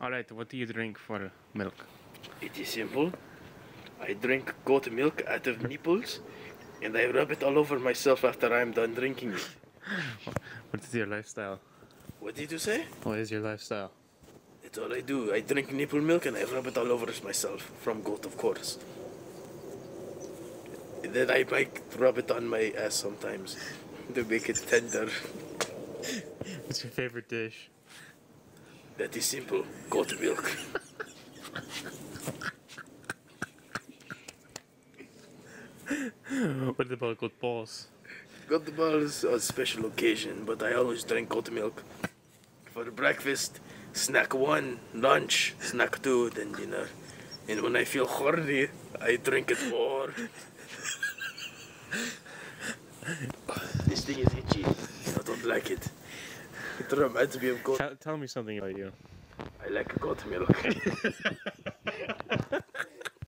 Alright, what do you drink for milk? It is simple. I drink goat milk out of nipples, and I rub it all over myself after I'm done drinking it. What is your lifestyle? What did you say? What is your lifestyle? That's all I do. I drink nipple milk and I rub it all over myself. From goat, of course. And then I might rub it on my ass sometimes to make it tender. What's your favorite dish? That is simple. Goat milk. What about good balls? Goat balls on special occasion, but I always drink goat milk. For breakfast, snack one, lunch, snack two, then dinner. And when I feel horny, I drink it more. this thing is itchy. I don't like it. It reminds me of goat. Tell, tell me something about you. I like goat milk.